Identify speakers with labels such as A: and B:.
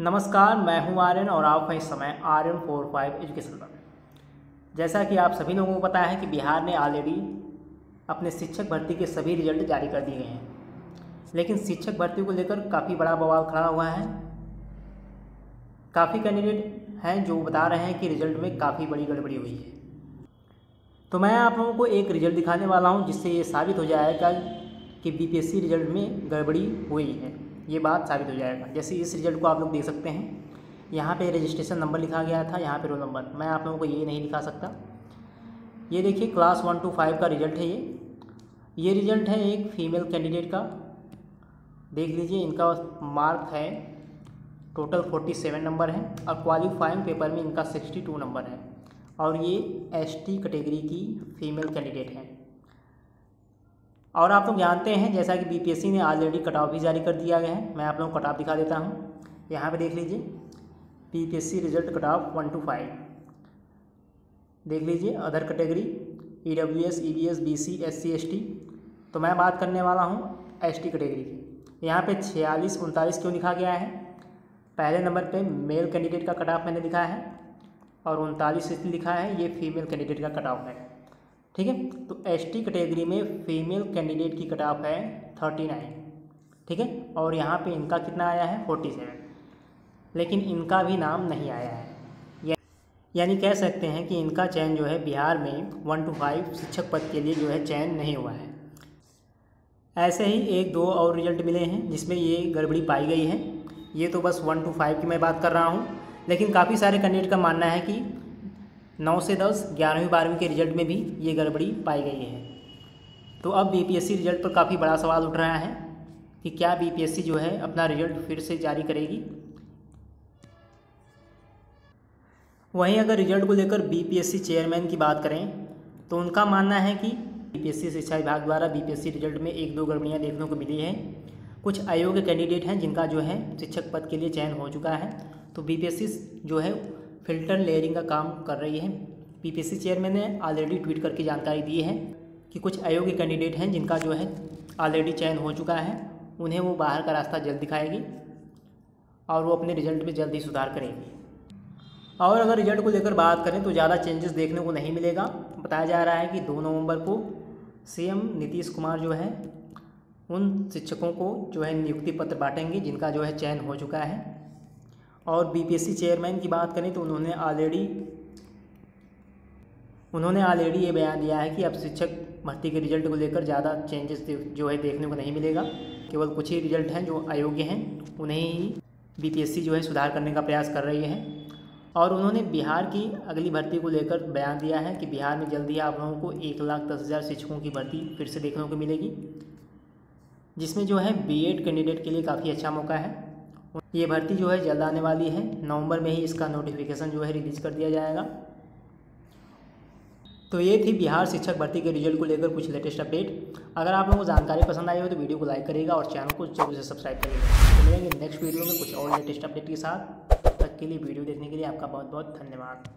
A: नमस्कार, मैं हूँ आर्यन और आप हैं इस समय आर्यन फोर फाइव एजुकेशन पर। जैसा कि आप सभी लोगों को पता है कि बिहार ने ऑलरेडी अपने शिक्षक भर्ती के सभी रिज़ल्ट जारी कर दिए हैं। लेकिन शिक्षक भर्ती को लेकर काफ़ी बड़ा बवाल खड़ा हुआ है। काफ़ी कैंडिडेट हैं जो बता रहे हैं कि रिज़ल्ट में काफ़ी बड़ी गड़बड़ी हुई है। तो मैं आप लोगों को एक रिज़ल्ट दिखाने वाला हूँ, जिससे ये साबित हो जाएगा कि बीपीएससी रिज़ल्ट में गड़बड़ी हुई है। ये बात साबित हो जाएगा। जैसे इस रिज़ल्ट को आप लोग देख सकते हैं। यहाँ पे रजिस्ट्रेशन नंबर लिखा गया था, यहाँ पे रोल नंबर मैं आप लोगों को ये नहीं लिखा सकता। ये देखिए क्लास वन टू फाइव का रिज़ल्ट है ये। ये रिज़ल्ट है एक फीमेल कैंडिडेट का। देख लीजिए, इनका मार्क है टोटल फोर्टी सेवन नंबर है और क्वालिफाइंग पेपर में इनका सिक्सटी टू नंबर है। और ये एसटी कैटेगरी की फीमेल कैंडिडेट हैं। और आप लोग जानते हैं, जैसा कि बीपीएससी ने ऑलरेडी कट ऑफ़ भी जारी कर दिया गया है। मैं आप लोगों को कट ऑफ़ दिखा देता हूँ। यहाँ पे देख लीजिए BPSC result cut off one two five देख लीजिए other category E W S E B S B C S C S T तो मैं बात करने वाला हूँ एस टी कैटेगरी की। यहाँ पे छियालीस, उनतालीस क्यों लिखा गया है? पहले नंबर पे मेल कैंडिडेट का कट ऑफ़ मैंने लिखा है और उनतालीस लिखा है, ये फीमेल कैंडिडेट का कट ऑफ़ है। ठीक है? तो एस टी कैटेगरी में फीमेल कैंडिडेट की कट ऑफ़ है थर्टी नाइन ठीक है? और यहाँ पे इनका कितना आया है? फोर्टी सेवन लेकिन इनका भी नाम नहीं आया है। या, यानी कह सकते हैं कि इनका चयन जो है बिहार में वन टू फाइव शिक्षक पद के लिए जो है चयन नहीं हुआ है। ऐसे ही एक दो और रिज़ल्ट मिले हैं जिसमें ये गड़बड़ी पाई गई है। ये तो बस वन टू फाइव की मैं बात कर रहा हूँ लेकिन काफ़ी सारे कैंडिडेट का मानना है कि नौ से दस, ग्यारहवीं, बारहवीं के रिज़ल्ट में भी ये गड़बड़ी पाई गई है। तो अब बीपीएससी रिज़ल्ट पर काफ़ी बड़ा सवाल उठ रहा है कि क्या बीपीएससी जो है अपना रिज़ल्ट फिर से जारी करेगी? वहीं अगर रिज़ल्ट को लेकर बीपीएससी चेयरमैन की बात करें तो उनका मानना है कि बीपीएससी शिक्षा विभाग द्वारा बीपीएससी रिज़ल्ट में एक दो गड़बड़ियाँ देखने को मिली हैं। कुछ अयोग्य कैंडिडेट हैं जिनका जो है शिक्षक पद के लिए चयन हो चुका है। तो बीपीएससी जो है फ़िल्टर लेयरिंग का काम कर रही है। बीपीएससी चेयरमैन ने ऑलरेडी ट्वीट करके जानकारी दी है कि कुछ अयोग्य कैंडिडेट हैं जिनका जो है ऑलरेडी चयन हो चुका है। उन्हें वो बाहर का रास्ता जल्द दिखाएगी और वो अपने रिज़ल्ट में जल्द सुधार करेंगी। और अगर रिज़ल्ट को लेकर बात करें तो ज़्यादा चेंजेस देखने को नहीं मिलेगा। बताया जा रहा है कि दो नवंबर को सीएम नीतीश कुमार जो है, उन शिक्षकों को जो है नियुक्ति पत्र बांटेंगे जिनका जो है चयन हो चुका है। और बीपीएससी चेयरमैन की बात करें तो उन्होंने ऑलरेडी उन्होंने ऑलरेडी ये बयान दिया है कि अब शिक्षक भर्ती के रिज़ल्ट को लेकर ज़्यादा चेंजेस जो है देखने को नहीं मिलेगा। केवल कुछ ही रिज़ल्ट हैं जो अयोग्य हैं, उन्हें ही बीपीएससी जो है सुधार करने का प्रयास कर रही है। और उन्होंने बिहार की अगली भर्ती को लेकर बयान दिया है कि बिहार में जल्दी ही आप लोगों को एक लाख दस हज़ार शिक्षकों की भर्ती फिर से देखने को मिलेगी, जिसमें जो है बीएड कैंडिडेट के लिए काफ़ी अच्छा मौका है। ये भर्ती जो है जल्द आने वाली है। नवंबर में ही इसका नोटिफिकेशन जो है रिलीज़ कर दिया जाएगा। तो ये थी बिहार शिक्षक भर्ती के रिज़ल्ट को लेकर कुछ लेटेस्ट अपडेट अगर आप लोगों को जानकारी पसंद आई हो तो वीडियो को लाइक करेगा और चैनल को ज़रूर से सब्सक्राइब करेगा तो मिलेंगे नेक्स्ट वीडियो में कुछ और लेटेस्ट अपडेट के साथ। तक के लिए वीडियो देखने के लिए आपका बहुत बहुत धन्यवाद।